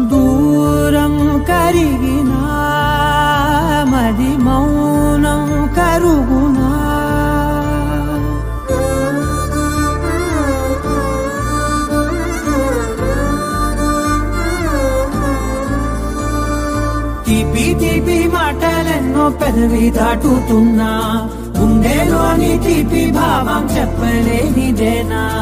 దూరం కరిగినా మది మౌనం కరుగునా? తీపి తీపి మాటలెన్నో పెదవి దాటుతున్నా. గుండెలోని తీపి భావం చెప్పలేనిదేనా?